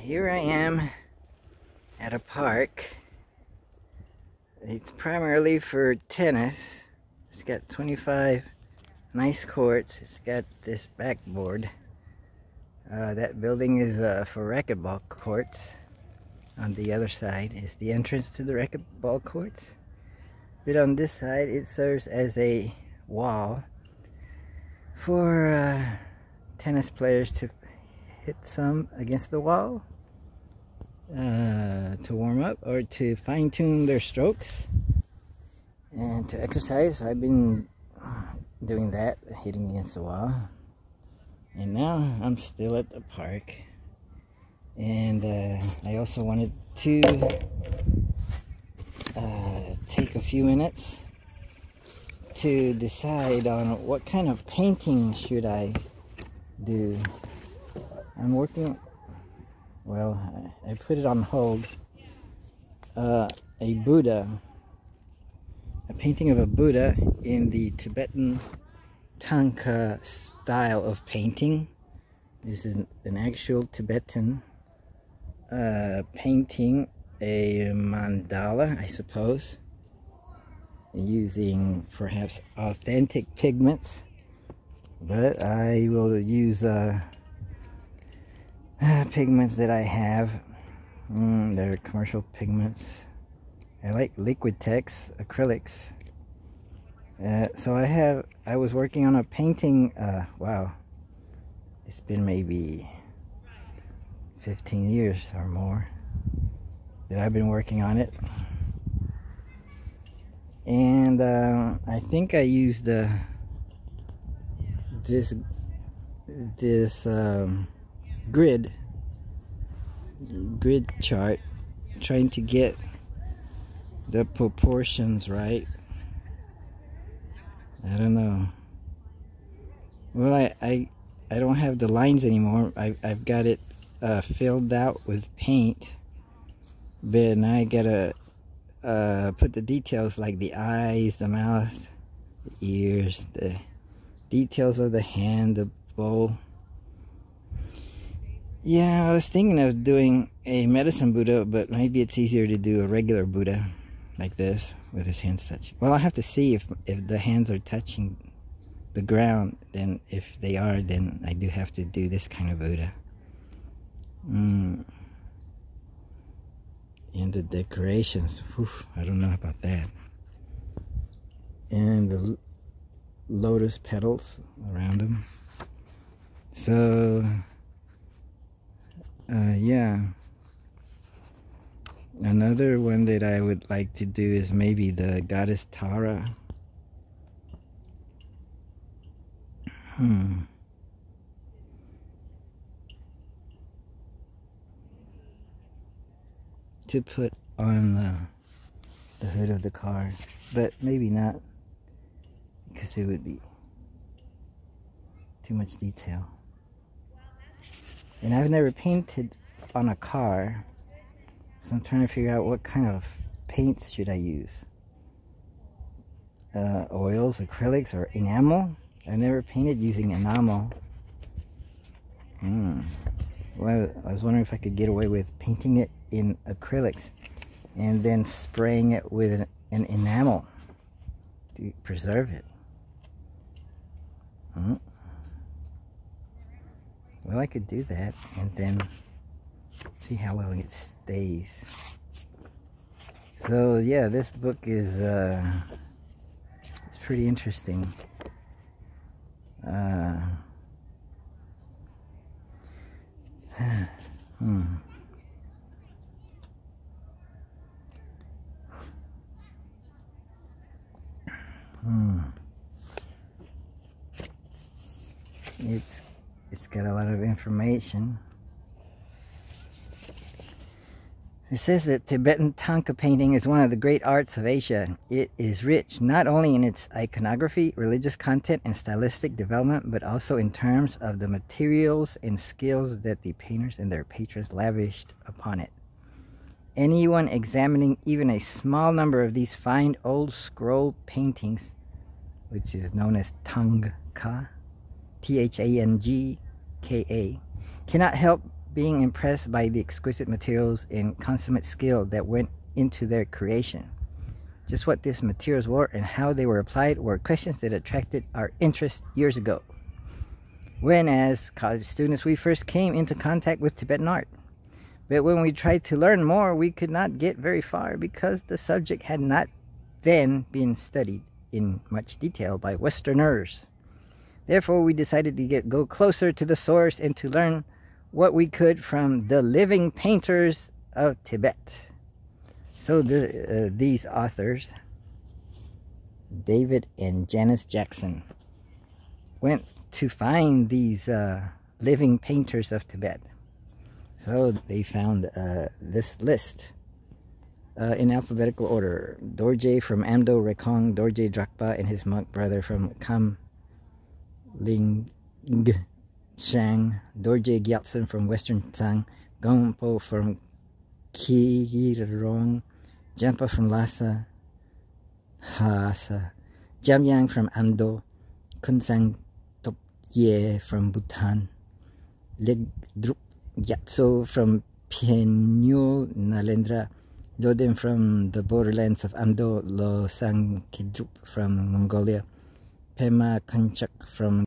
here I am at a park. It's primarily for tennis. It's got 25 nice courts. It's got this backboard. Uh, that building is uh, for racquetball courts. On the other side is the entrance to the racquetball courts. But on this side it serves as a wall for uh, tennis players to hit some against the wall uh, to warm up or to fine-tune their strokes and to exercise. I've been doing that, hitting against the wall. And now I'm still at the park. And uh, I also wanted to uh, take a few minutes to decide on what kind of painting should I do. I'm working, well, I put it on hold. Uh, a Buddha, a painting of a Buddha in the Tibetan Thangka style of painting. This is an actual Tibetan uh, painting, a mandala, I suppose using perhaps authentic pigments but I will use uh, pigments that I have. Mm, they're commercial pigments. I like liquid Liquitex acrylics. Uh, so I have I was working on a painting uh, wow. It's been maybe 15 years or more that I've been working on it. And uh, I think I used uh, this this um, grid grid chart trying to get the proportions right. I don't know. Well I I, I don't have the lines anymore. I, I've got it uh, filled out with paint but now I gotta uh, put the details like the eyes, the mouth, the ears, the details of the hand, the bow. Yeah, I was thinking of doing a medicine Buddha, but maybe it's easier to do a regular Buddha like this with his hands touching. Well, I'll have to see if, if the hands are touching the ground. Then if they are, then I do have to do this kind of Buddha. Mm and the decorations Whew, I don't know about that and the lotus petals around them so uh, yeah. Another one that I would like to do is maybe the goddess Tara. Hmm. To put on the, the hood of the car, but maybe not because it would be too much detail. And I've never painted on a car, so I'm trying to figure out what kind of paints should I use. Uh, oils, acrylics, or enamel. I've never painted using enamel. Hmm. Well, I was wondering if I could get away with painting it in acrylics and then spraying it with an, an enamel to preserve it. Hmm. Well, I could do that and then see how well it stays. So yeah, this book is uh, it's pretty interesting. Uh, hmm. Hmm. It's it's got a lot of information. It says that Tibetan Thangka painting is one of the great arts of Asia. It is rich not only in its iconography, religious content, and stylistic development, but also in terms of the materials and skills that the painters and their patrons lavished upon it. Anyone examining even a small number of these fine old scroll paintings, which is known as Thangka, T-H-A-N-G-K-A, cannot help being impressed by the exquisite materials and consummate skill that went into their creation. Just what these materials were and how they were applied were questions that attracted our interest years ago. When, as college students, we first came into contact with Tibetan art. But when we tried to learn more, we could not get very far because the subject had not then been studied in much detail by Westerners. Therefore, we decided to get, go closer to the source and to learn what we could from the living painters of Tibet. So the, uh, these authors, David and Janice Jackson, went to find these uh, living painters of Tibet. So they found uh, this list uh, in alphabetical order. Dorje from Amdo Rekong, Dorje Drakpa and his monk brother from Kham Ling Chang, Dorje Gyatson from Western Tsang, Gompo from Kirong, Jampa from Lhasa, Hasa, Jamyang from Amdo, Kunsang Topye from Bhutan, Legdrup Gyatso from Pyeongyul, Nalendra, Lodin from the borderlands of Amdo, Losang Kidrup from Mongolia, Pema Kanchak from